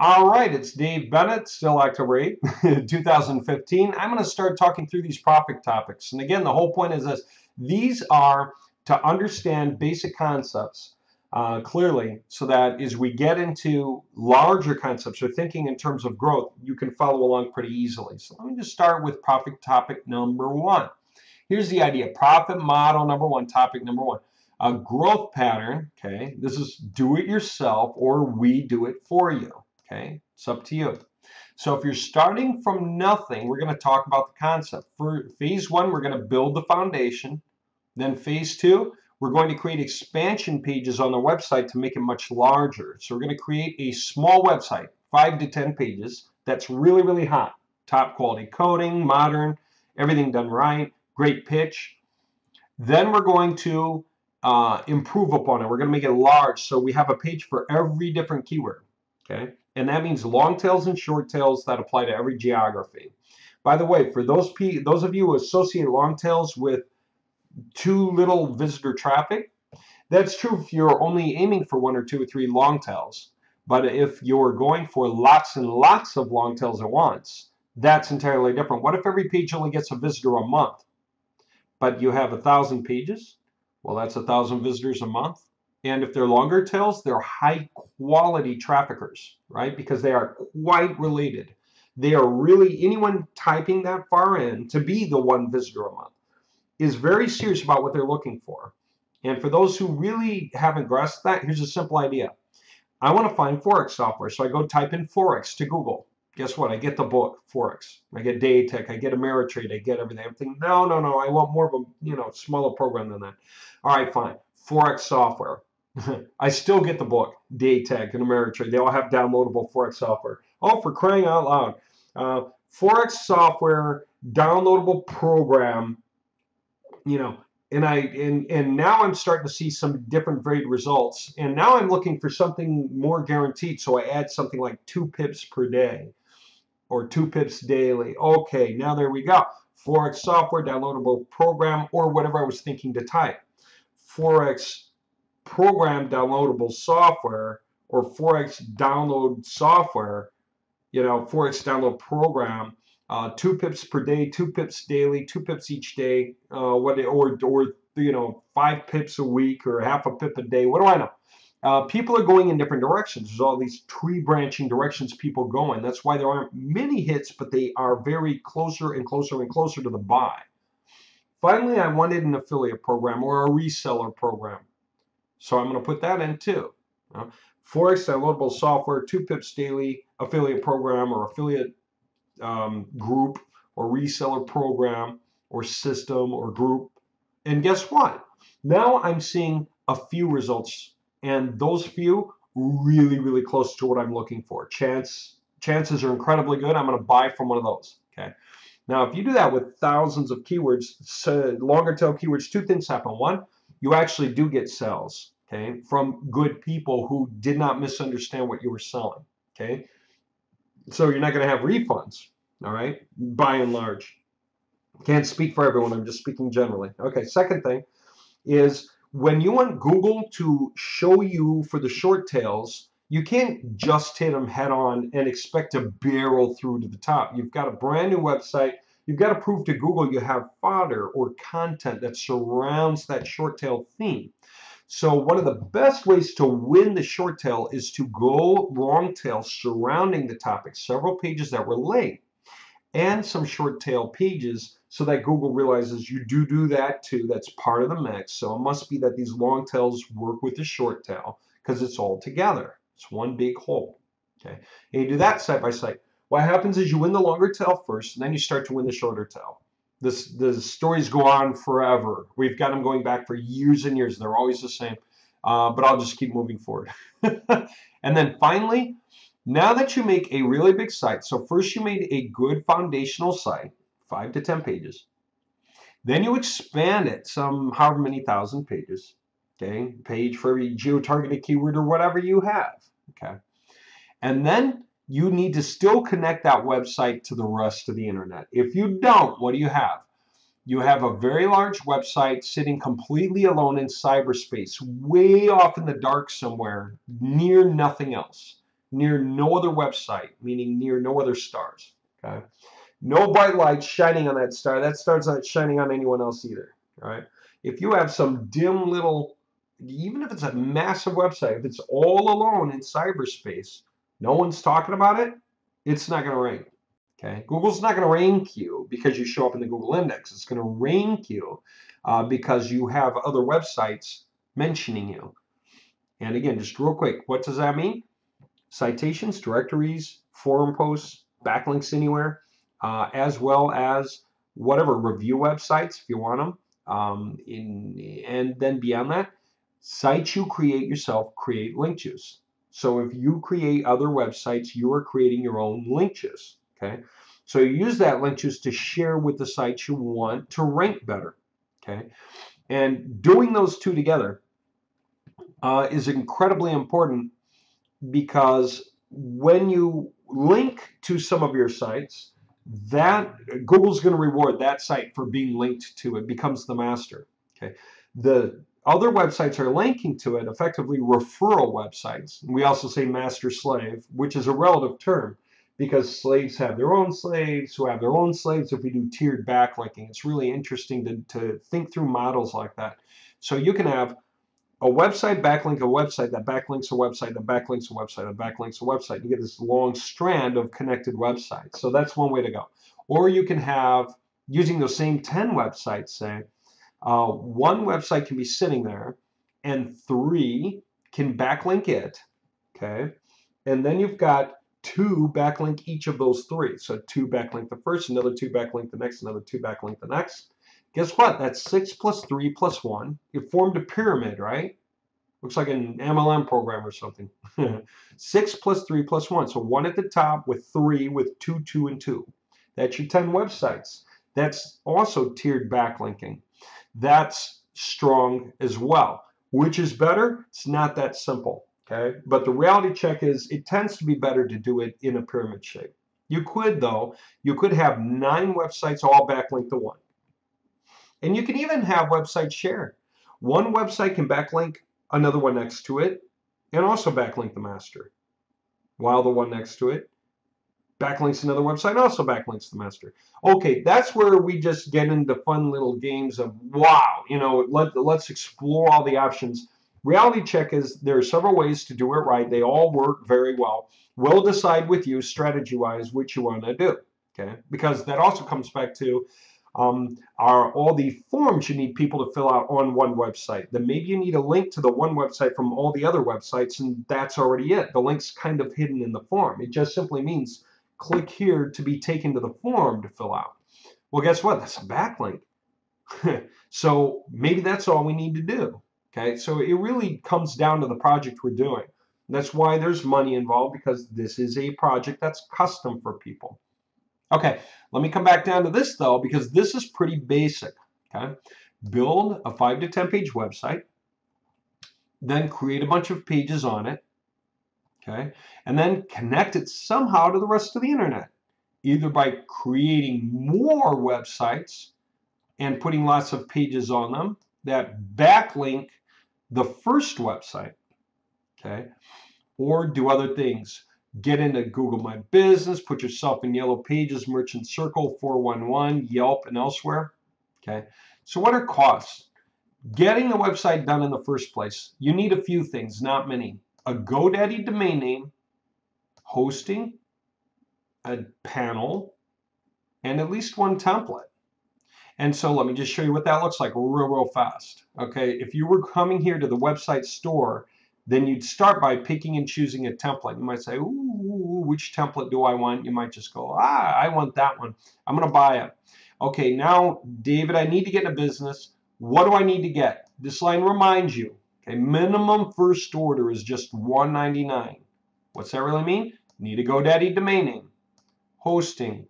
All right, it's Dave Bennett, still October 8, 2015. I'm going to start talking through these profit topics. And again, the whole point is this. These are to understand basic concepts uh, clearly so that as we get into larger concepts or thinking in terms of growth, you can follow along pretty easily. So let me just start with profit topic number one. Here's the idea. Profit model number one, topic number one. A growth pattern, okay, this is do it yourself or we do it for you. Okay, it's up to you. So if you're starting from nothing, we're going to talk about the concept. For phase one, we're going to build the foundation. Then phase two, we're going to create expansion pages on the website to make it much larger. So we're going to create a small website, five to 10 pages, that's really, really hot. Top quality coding, modern, everything done right, great pitch. Then we're going to uh, improve upon it. We're going to make it large so we have a page for every different keyword. Okay and that means long tails and short tails that apply to every geography. By the way, for those P, those of you who associate long tails with too little visitor traffic, that's true if you're only aiming for one or two or three long tails. But if you're going for lots and lots of long tails at once, that's entirely different. What if every page only gets a visitor a month, but you have a thousand pages? Well, that's a thousand visitors a month. And if they're longer tails, they're high quality traffickers, right? Because they are quite related. They are really, anyone typing that far in to be the one visitor a month is very serious about what they're looking for. And for those who really haven't grasped that, here's a simple idea. I want to find Forex software. So I go type in Forex to Google. Guess what? I get the book, Forex. I get Day-Tech. I get Ameritrade. I get everything. Everything. No, no, no. I want more of a, you know, smaller program than that. All right, fine. Forex software. I still get the book, Day-Tech and Ameritrade. They all have downloadable Forex software. Oh, for crying out loud. Uh, Forex software, downloadable program, you know, and I and and now I'm starting to see some different varied results. And now I'm looking for something more guaranteed. So I add something like two pips per day or two pips daily. Okay, now there we go. Forex software, downloadable program, or whatever I was thinking to type. Forex program downloadable software or Forex download software, you know, Forex download program, uh, two pips per day, two pips daily, two pips each day, uh, what or or you know five pips a week or half a pip a day. What do I know? Uh, people are going in different directions. There's all these tree branching directions people go in. That's why there aren't many hits, but they are very closer and closer and closer to the buy. Finally, I wanted an affiliate program or a reseller program. So I'm going to put that in too. Uh, Forex downloadable software, two pips daily affiliate program or affiliate um, group or reseller program or system or group. And guess what? Now I'm seeing a few results, and those few really, really close to what I'm looking for. Chance chances are incredibly good. I'm going to buy from one of those. Okay. Now, if you do that with thousands of keywords, so longer tail keywords, two things happen. One, you actually do get sales, okay, from good people who did not misunderstand what you were selling, okay? So you're not going to have refunds, all right, by and large. Can't speak for everyone, I'm just speaking generally. Okay, second thing is when you want Google to show you for the short tails, you can't just hit them head on and expect to barrel through to the top. You've got a brand new website You've got to prove to Google you have fodder or content that surrounds that short tail theme. So one of the best ways to win the short tail is to go long tail surrounding the topic, several pages that relate, and some short tail pages so that Google realizes you do do that too. That's part of the mix. So it must be that these long tails work with the short tail because it's all together. It's one big whole. Okay, and you do that side by side. What happens is you win the longer tail first, and then you start to win the shorter tail. This the stories go on forever. We've got them going back for years and years. They're always the same. Uh, but I'll just keep moving forward. and then finally, now that you make a really big site, so first you made a good foundational site, five to 10 pages. Then you expand it some however many thousand pages. Okay, page for every geo-targeted keyword or whatever you have. Okay. And then you need to still connect that website to the rest of the internet. If you don't, what do you have? You have a very large website sitting completely alone in cyberspace, way off in the dark somewhere, near nothing else. near no other website, meaning near no other stars. Okay. No bright light shining on that star. That star's not shining on anyone else either. Right. If you have some dim little, even if it's a massive website, if it's all alone in cyberspace, no one's talking about it, it's not going to rank. Okay, Google's not going to rank you because you show up in the Google Index. It's going to rank you uh, because you have other websites mentioning you. And again, just real quick, what does that mean? Citations, directories, forum posts, backlinks anywhere, uh, as well as whatever review websites if you want them. Um, in, and then beyond that, sites you create yourself create link juice. So if you create other websites, you are creating your own link juice. Okay. So you use that link juice to share with the sites you want to rank better. Okay. And doing those two together uh, is incredibly important because when you link to some of your sites, that Google's going to reward that site for being linked to it becomes the master. Okay. The other websites are linking to it, effectively referral websites. We also say master slave, which is a relative term because slaves have their own slaves who have their own slaves if we do tiered backlinking. It's really interesting to, to think through models like that. So you can have a website backlink a website that backlinks a website that backlinks a website that backlinks a website. You get this long strand of connected websites. So that's one way to go. Or you can have, using those same 10 websites, say, uh, one website can be sitting there and three can backlink it, okay? And then you've got two backlink each of those three. So two backlink the first, another two backlink the next, another two backlink the next. Guess what? That's six plus three plus one. It formed a pyramid, right? Looks like an MLM program or something. six plus three plus one. So one at the top with three with two, two, and two. That's your 10 websites. That's also tiered backlinking. That's strong as well. Which is better? It's not that simple. Okay, but the reality check is it tends to be better to do it in a pyramid shape. You could, though, you could have nine websites all backlink to one. And you can even have websites shared. One website can backlink another one next to it and also backlink the master, while the one next to it backlinks another website also backlinks the master. Okay, that's where we just get into fun little games of wow, you know, let, let's explore all the options Reality check is there are several ways to do it right. They all work very well. We'll decide with you strategy wise which you want to do. Okay, because that also comes back to um, are all the forms you need people to fill out on one website. Then maybe you need a link to the one website from all the other websites, and that's already it. The link's kind of hidden in the form. It just simply means click here to be taken to the form to fill out. Well, guess what? That's a backlink. so maybe that's all we need to do. Okay, so it really comes down to the project we're doing. That's why there's money involved because this is a project that's custom for people. Okay, let me come back down to this though because this is pretty basic. Okay, build a five to 10 page website, then create a bunch of pages on it. Okay, and then connect it somehow to the rest of the internet, either by creating more websites and putting lots of pages on them that backlink the first website, okay, or do other things. Get into Google My Business, put yourself in Yellow Pages, Merchant Circle, 411, Yelp, and elsewhere. Okay, so what are costs? Getting the website done in the first place, you need a few things, not many. A GoDaddy domain name, hosting, a panel, and at least one template. And so let me just show you what that looks like real, real fast. Okay, if you were coming here to the website store, then you'd start by picking and choosing a template. You might say, ooh, which template do I want? You might just go, ah, I want that one. I'm going to buy it. Okay, now, David, I need to get in a business. What do I need to get? This line reminds you, okay, minimum first order is just 199 What's that really mean? Need a GoDaddy domain name, hosting,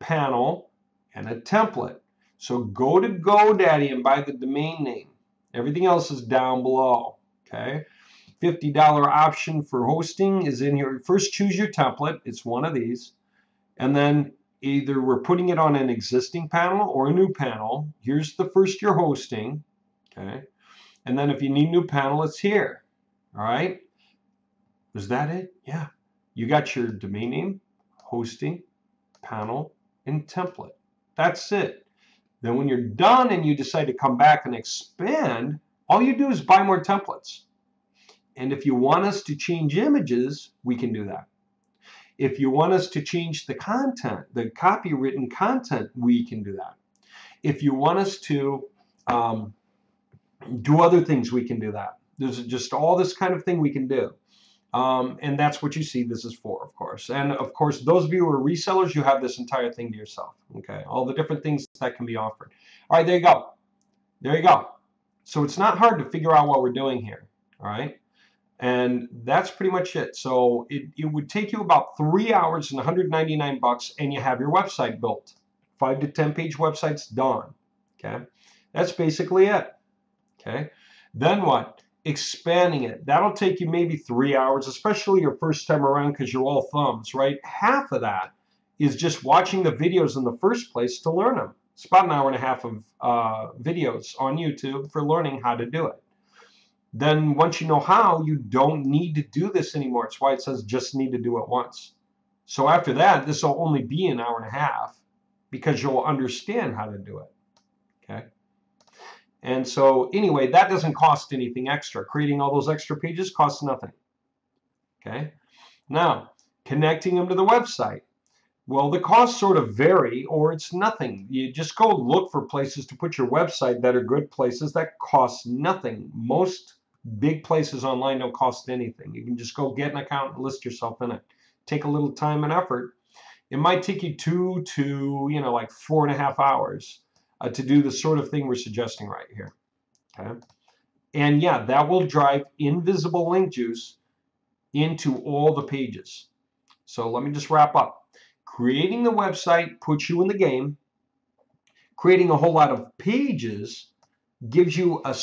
panel, and a template. So go to GoDaddy and buy the domain name. Everything else is down below. Okay. $50 option for hosting is in here. First choose your template. It's one of these. And then either we're putting it on an existing panel or a new panel. Here's the first you're hosting. Okay. And then if you need new panel, it's here. All right. Is that it? Yeah. You got your domain name, hosting, panel, and template. That's it. Then when you're done and you decide to come back and expand, all you do is buy more templates. And if you want us to change images, we can do that. If you want us to change the content, the copywritten content, we can do that. If you want us to um, do other things, we can do that. There's just all this kind of thing we can do. Um, and that's what you see this is for, of course. And of course, those of you who are resellers, you have this entire thing to yourself. Okay, all the different things that can be offered. All right, there you go. There you go. So it's not hard to figure out what we're doing here. All right. And that's pretty much it. So it, it would take you about three hours and 199 bucks, and you have your website built. Five to 10 page websites done. Okay. That's basically it. Okay. Then what? Expanding it. That'll take you maybe three hours, especially your first time around because you're all thumbs, right? Half of that is just watching the videos in the first place to learn them. It's about an hour and a half of uh, videos on YouTube for learning how to do it then once you know how, you don't need to do this anymore. It's why it says just need to do it once. So after that, this will only be an hour and a half because you'll understand how to do it. Okay. And so anyway, that doesn't cost anything extra. Creating all those extra pages costs nothing. Okay. Now, connecting them to the website. Well, the costs sort of vary or it's nothing. You just go look for places to put your website that are good places that cost nothing. Most Big places online don't cost anything. You can just go get an account and list yourself in it. Take a little time and effort. It might take you two to, you know, like four and a half hours uh, to do the sort of thing we're suggesting right here. Okay. And yeah, that will drive invisible link juice into all the pages. So let me just wrap up. Creating the website puts you in the game. Creating a whole lot of pages gives you a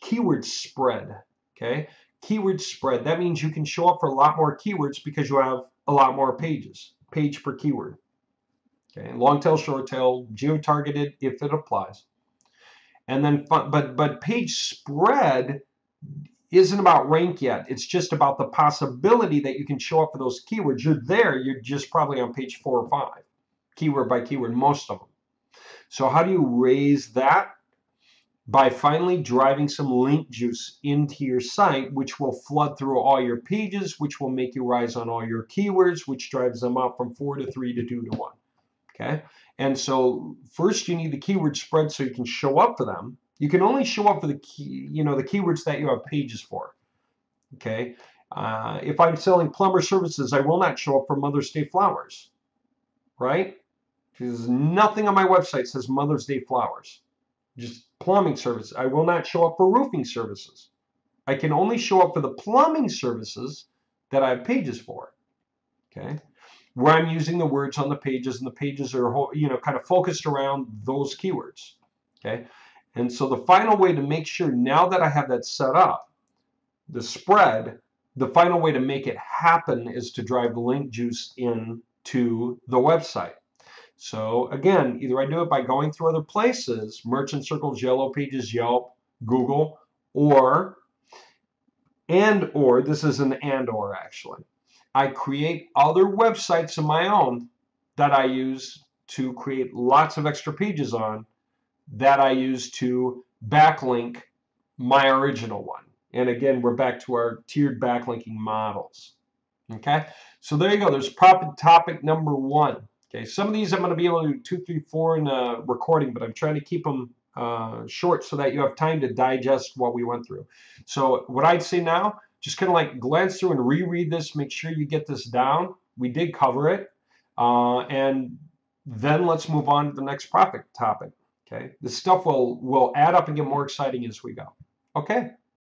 keyword spread. Okay, keyword spread. That means you can show up for a lot more keywords because you have a lot more pages, page per keyword. Okay, long tail, short tail, geo-targeted if it applies. And then, but but page spread isn't about rank yet. It's just about the possibility that you can show up for those keywords. You're there. You're just probably on page four or five, keyword by keyword, most of them. So how do you raise that? by finally driving some link juice into your site, which will flood through all your pages, which will make you rise on all your keywords, which drives them up from four to three to two to one. Okay. And so first you need the keyword spread so you can show up for them. You can only show up for the key, you know, the keywords that you have pages for. Okay. Uh, if I'm selling plumber services, I will not show up for Mother's Day flowers, right? Because nothing on my website says Mother's Day flowers just plumbing services. I will not show up for roofing services. I can only show up for the plumbing services that I have pages for. Okay, where I'm using the words on the pages, and the pages are you know kind of focused around those keywords. Okay, and so the final way to make sure now that I have that set up, the spread, the final way to make it happen is to drive the link juice in to the website. So again, either I do it by going through other places, Merchant Circles, Yellow Pages, Yelp, Google, or, and or, this is an and or actually. I create other websites of my own that I use to create lots of extra pages on that I use to backlink my original one. And again, we're back to our tiered backlinking models. Okay, so there you go. There's topic number one. Okay, some of these I'm going to be able to do two, three, four in a recording, but I'm trying to keep them uh, short so that you have time to digest what we went through. So what I'd say now, just kind of like glance through and reread this, make sure you get this down. We did cover it. Uh, and then let's move on to the next profit topic. Okay, this stuff will will add up and get more exciting as we go. Okay.